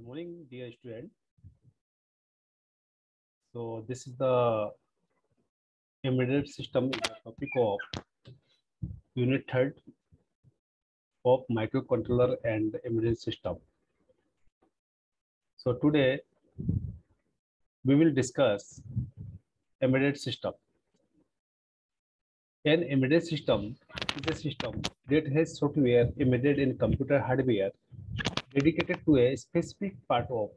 Good morning, dear student. So this is the embedded system topic of unit third of microcontroller and embedded system. So today we will discuss embedded system. An embedded system is a system that has software embedded in computer hardware dedicated to a specific part of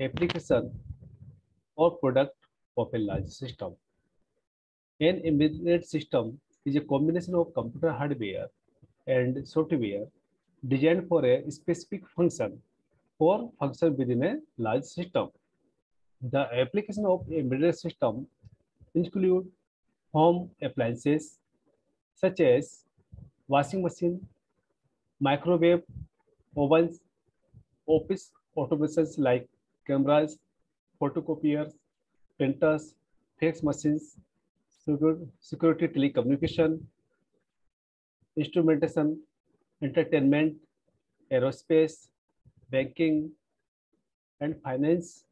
application or product of a large system. An embedded system is a combination of computer hardware and software designed for a specific function or function within a large system. The application of embedded system include home appliances such as washing machine, microwave, ovens, office automations like cameras, photocopiers, printers, fax machines, security telecommunication, instrumentation, entertainment, aerospace, banking, and finance,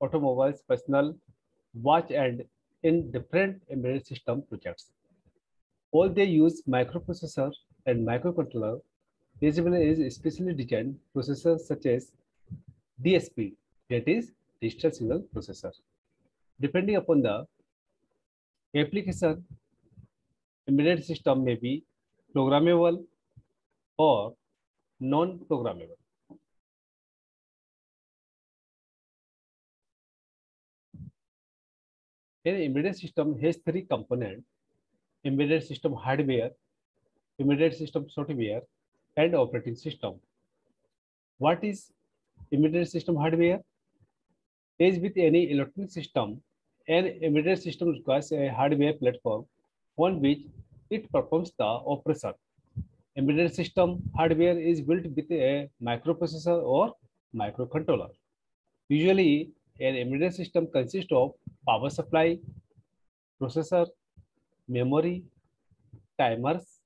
automobiles, personal, watch and in different embedded system projects. All they use microprocessor and microcontroller Disable is specially designed processors such as DSP, that is digital signal processor. Depending upon the application, embedded system may be programmable or non-programmable. An embedded system has three components, embedded system hardware, embedded system software, and operating system. What is embedded system hardware? As with any electronic system, an embedded system requires a hardware platform on which it performs the operation. Embedded system hardware is built with a microprocessor or microcontroller. Usually, an embedded system consists of power supply, processor, memory, timers,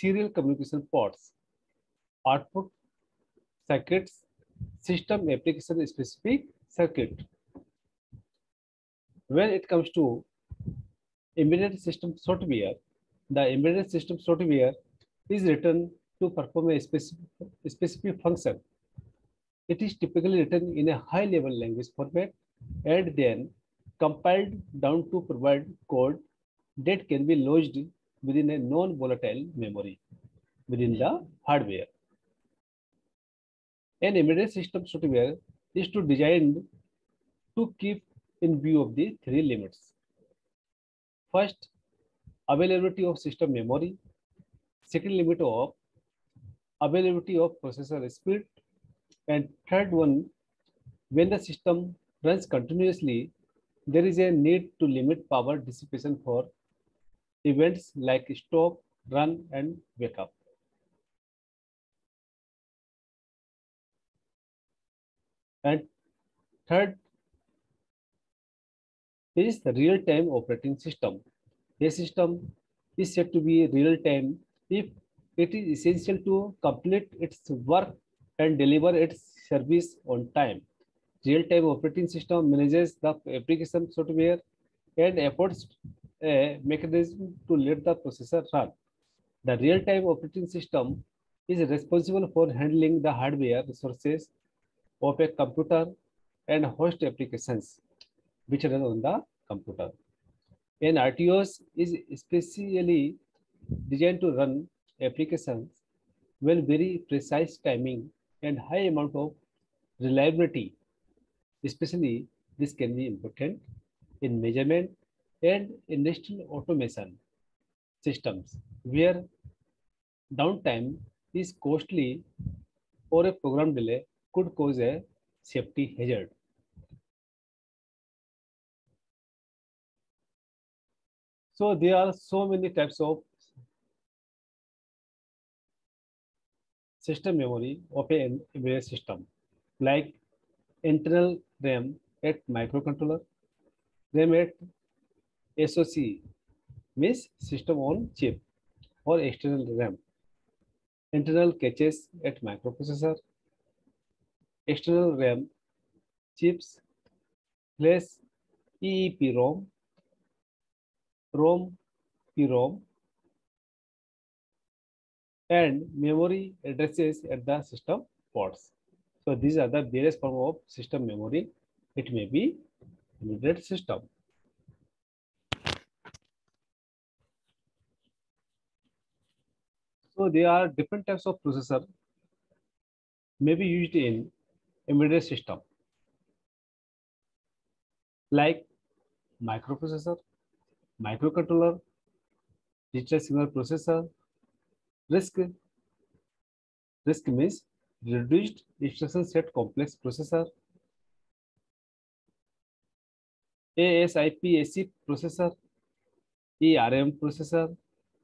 serial communication ports, output circuits, system application specific circuit. When it comes to embedded system software, the embedded system software is written to perform a specific, specific function. It is typically written in a high-level language format and then compiled down to provide code that can be lodged within a non-volatile memory within hmm. the hardware. An embedded system software is to designed to keep in view of the three limits. First, availability of system memory. Second limit of availability of processor speed. And third one, when the system runs continuously, there is a need to limit power dissipation for events like stop, run, and wake up. And third is the real-time operating system. A system is said to be real-time if it is essential to complete its work and deliver its service on time. Real-time operating system manages the application software and efforts a mechanism to let the processor run. The real-time operating system is responsible for handling the hardware resources of a computer and host applications which run on the computer. An RTOS is specially designed to run applications with very precise timing and high amount of reliability. Especially, this can be important in measurement and industrial automation systems where downtime is costly or a program delay could cause a safety hazard. So there are so many types of system memory of a embedded system like internal RAM at microcontroller, RAM at SoC means system on chip or external RAM. Internal caches at microprocessor, external RAM, chips, flash, EEPROM, ROM, PROM, and memory addresses at the system ports. So these are the various form of system memory. It may be embedded system. So there are different types of processor may be used in embedded system like microprocessor, microcontroller, digital signal processor, RISC. RISC means reduced instruction set complex processor, ASIP ASIP processor, ERM processor,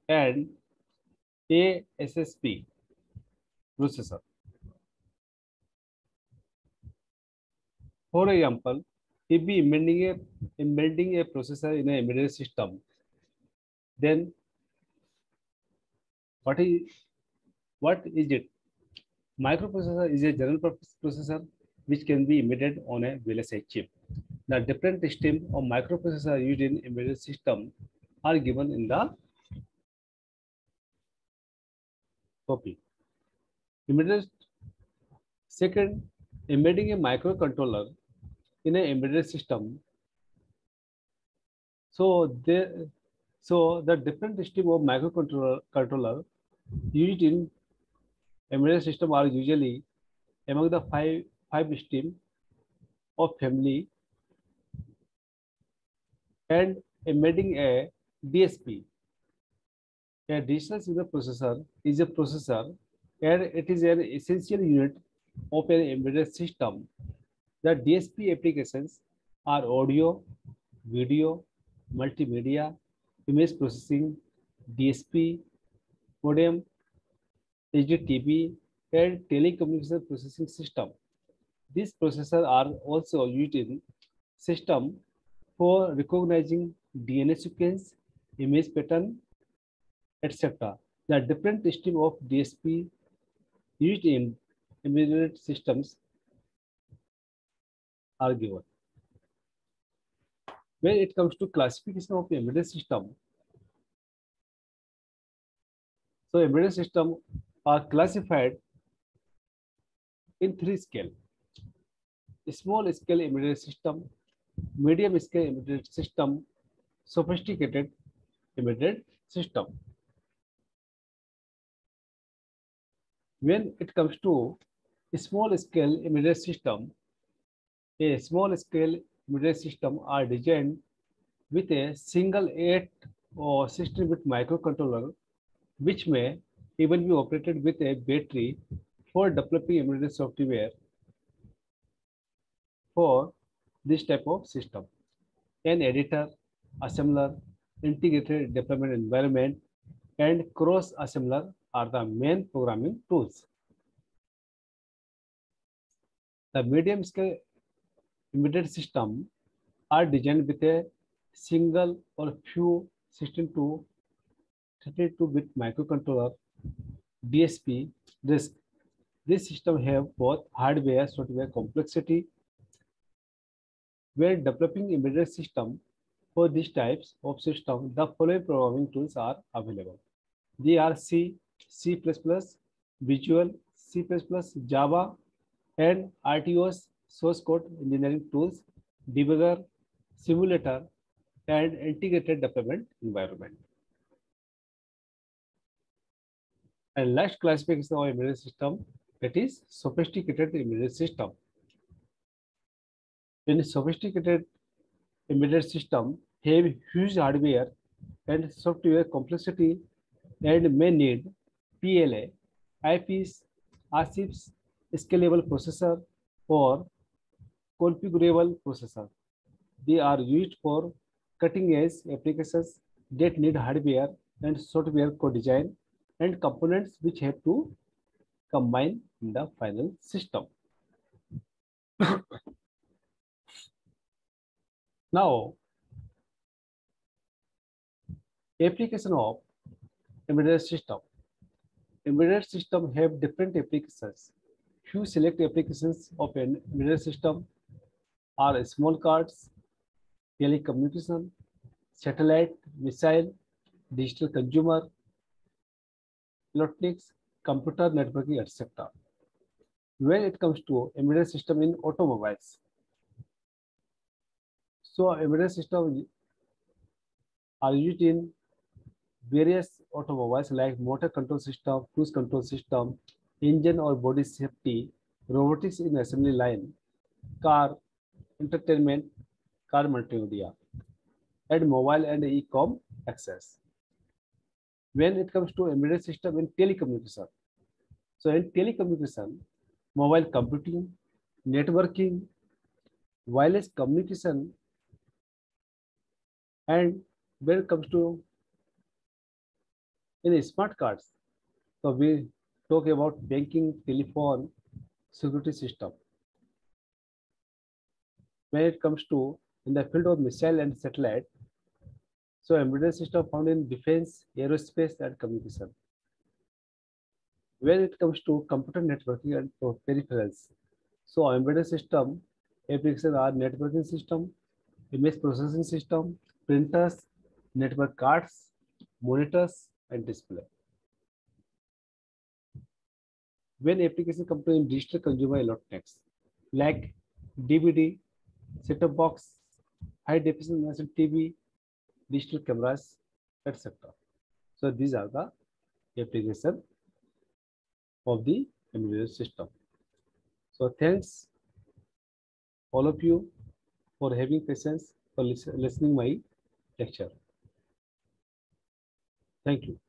and A S S P processor for example if we embedding a embedding a processor in an embedded system then what is what is it microprocessor is a general purpose processor which can be embedded on a VLSI chip the different stream of microprocessor used in embedded system are given in the copy. Embedded second, embedding a microcontroller in an embedded system. So the so the different system of microcontroller controller used in embedded system are usually among the five five stream of family and embedding a DSP A digital is a processor is a processor and it is an essential unit of an embedded system. The DSP applications are audio, video, multimedia, image processing, DSP, modem, HDTV, and telecommunication processing system. These processors are also used in system for recognizing DNA sequence, image pattern, etc. The different system of DSP used in embedded systems are given. When it comes to classification of embedded system, so embedded system are classified in three scale. Small scale embedded system, medium scale embedded system, sophisticated embedded system. when it comes to small scale immediate system, a small scale immediate system are designed with a single 8 or 16 bit microcontroller, which may even be operated with a battery for developing immediate software for this type of system. An editor, assembler, integrated deployment environment, and cross assembler are the main programming tools. The medium scale embedded system are designed with a single or few 16 to 32-bit microcontroller DSP disk. This system have both hardware software complexity. When developing embedded system for these types of system, the following programming tools are available. They are C, C++, Visual, C++, Java, and RTOS source code engineering tools, debugger, simulator, and integrated deployment environment. And last classification of embedded system, that is sophisticated embedded system. In sophisticated embedded system, have huge hardware and software complexity and may need P L A I piece ASIPs scalable processor और configurable processor. They are used for cutting-edge applications that need hardware and software co-design and components which have to combine in the final system. now, application of embedded system. embedded system have different applications. Few select applications of an embedded system are small cards, telecommunication, satellite, missile, digital consumer, electronics, computer networking, etc. When it comes to embedded system in automobiles, so embedded system are used in various automobiles like motor control system, cruise control system, engine or body safety, robotics in assembly line, car, entertainment, car multimedia, and mobile and e-com access. When it comes to embedded system in telecommunication, so in telecommunication, mobile computing, networking, wireless communication, and when it comes to in smart cards. So we talk about banking, telephone, security system. When it comes to in the field of missile and satellite, so embedded system found in defense, aerospace, and communication. When it comes to computer networking and peripherals, so embedded system applications are networking system, image processing system, printers, network cards, monitors, and display. When application comprising digital consumer electronics like DVD, set-top box, high-definition TV, digital cameras, etc. So these are the application of the embedded system. So thanks all of you for having patience for listening my lecture. Thank you.